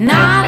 Nine.